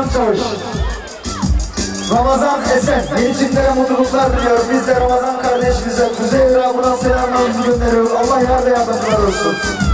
Ramazan Çavuş. Ramazan Esen. Yeni mutluluklar diliyorum. Biz de Ramazan kardeşimize Kuzey Irak'ına selamlarımızı gönderiyoruz. Allah yar ve yardımcılar olsun.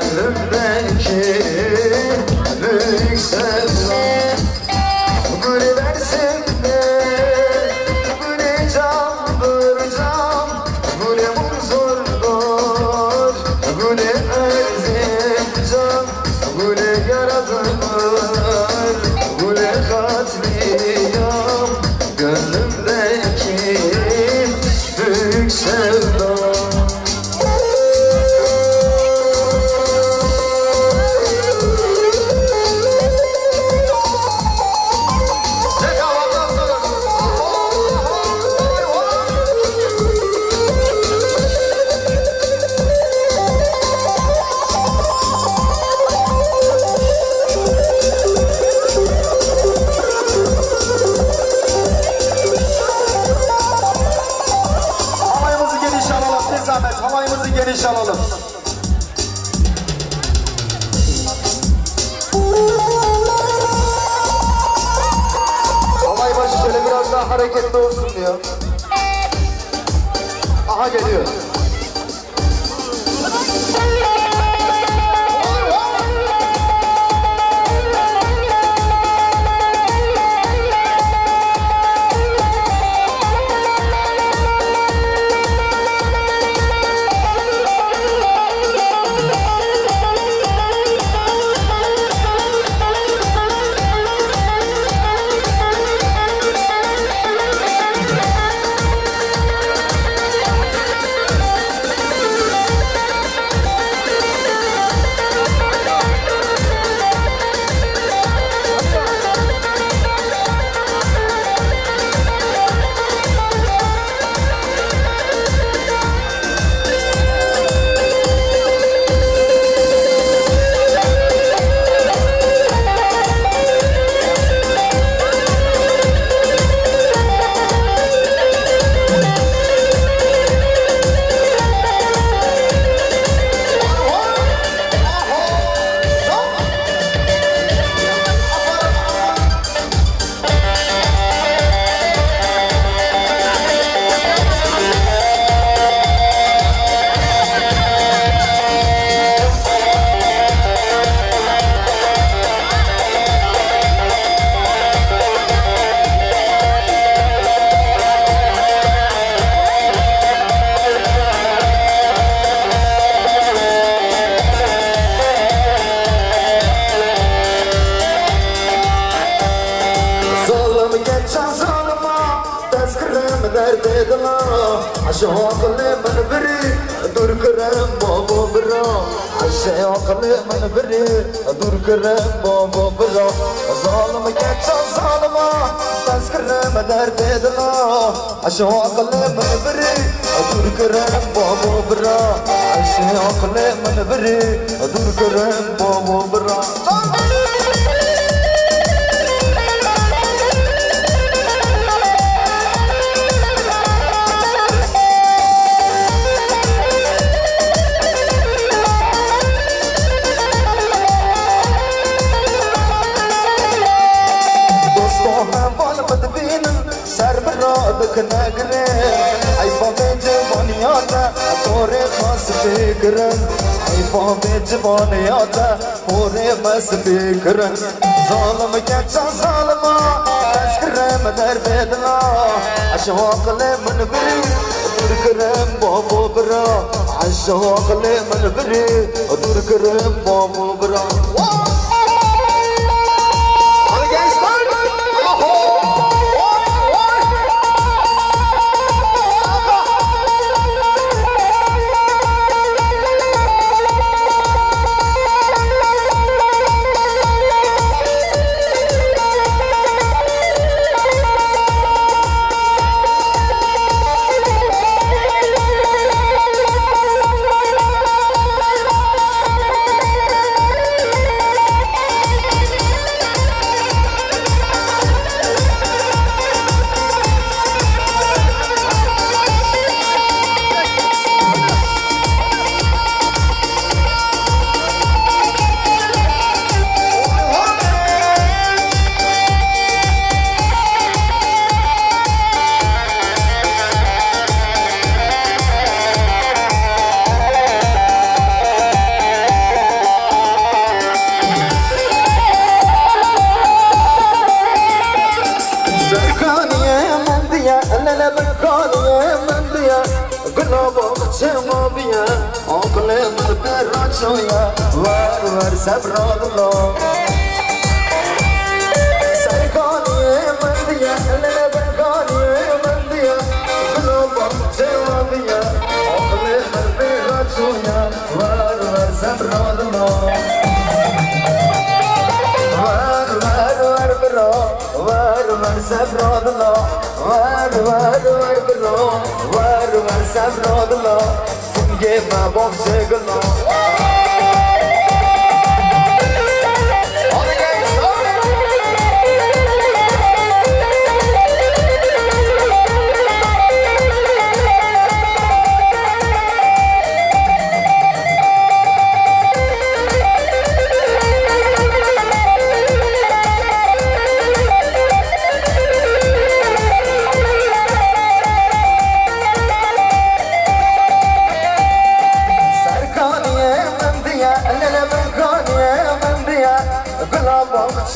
gönlümde hareketli olsun diyor. Aha geliyor. kirib bobo bilo zolimi ketsa zolima tazkirimi dardedilo ashu aqlimi biri dur kirib bobo biro ashu aqlimi biri dur kirib bobo biro برادک نگره ای بابا جوانیاتا پور خاص فکرن ای بابا جوانیاتا پور بس فکرن ظالم geçen zalima Eşkirem der bedna Aşvaq من biri Dur kırım baba bira Aşvaq من biri Dur kırım lobo se movía Ocle me perro suya Varvar sabrodlo Sargonie mandia Lele vergonie mandia Lobo se movía Ocle me perro வருவர் சப்ரோதுலோ வரு வரு வருகிறோ வருவர் சப்ரோதுலோ சிங்கே பாபம் செகுலோ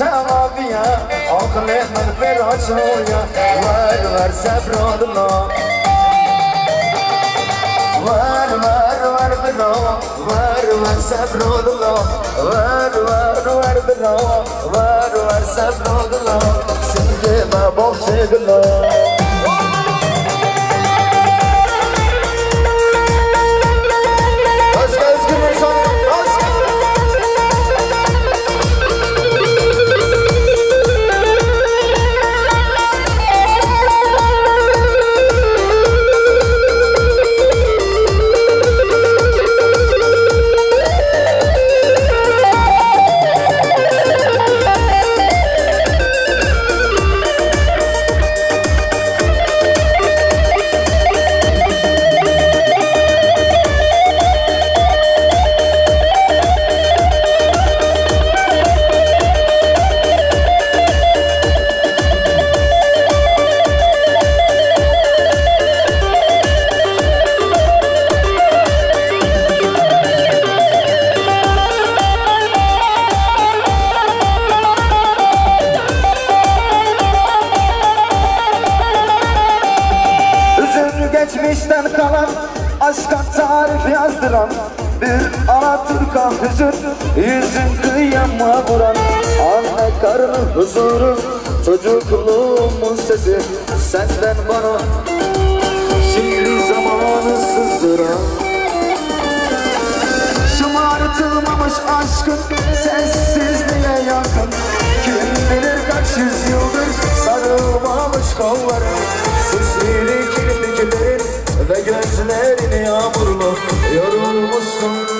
diye Akıl etmedi bir açıya Ver ver sabradına Ver ver ver bira. Ver ver sabradına Ver ver ver bira. Ver ver sabradına Simgeme bak hüzün Yüzün kıyama vuran Anne karnı huzuru Çocukluğumun sesi. Senden bana Şimdi zamanı sızdıran. Şımartılmamış aşkın Sessizliğe yakın. Kim bilir kaç yüzyıldır Sarılmamış kolları Sisli kirpiklerin Ve gözlerin yağmurlu Yorulmuşsun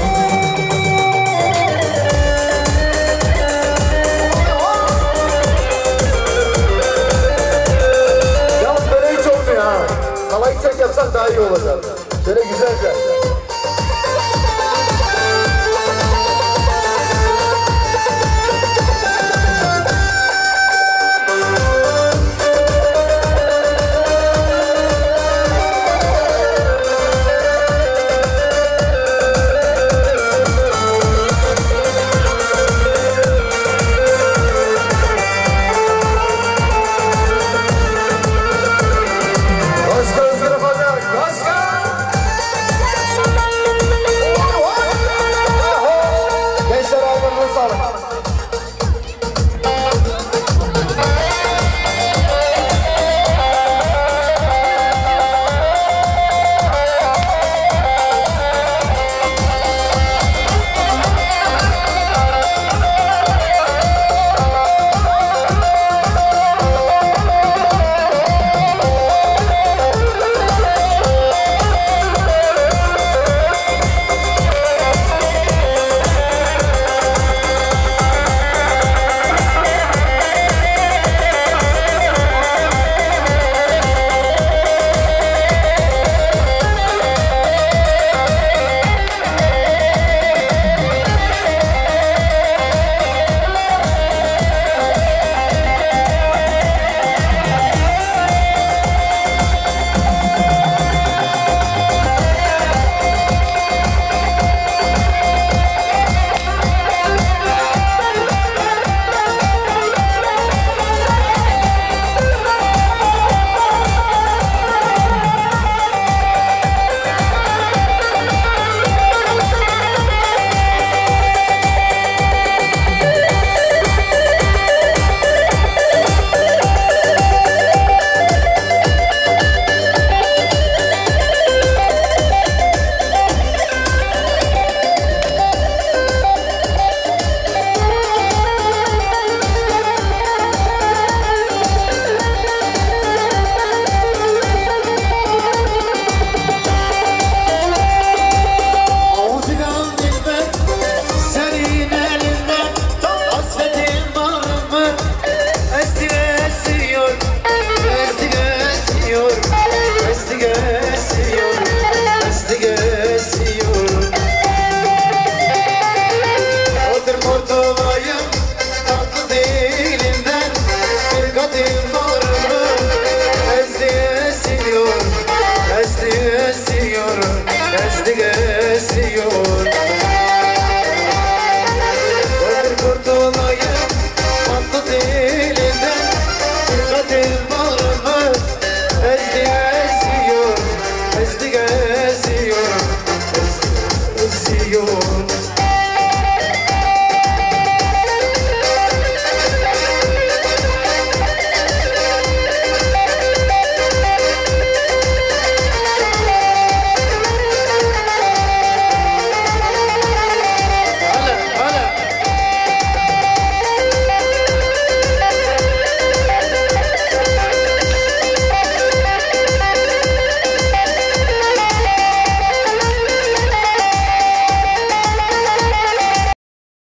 Halayı tek yapsak daha iyi olacak. Şöyle güzelce.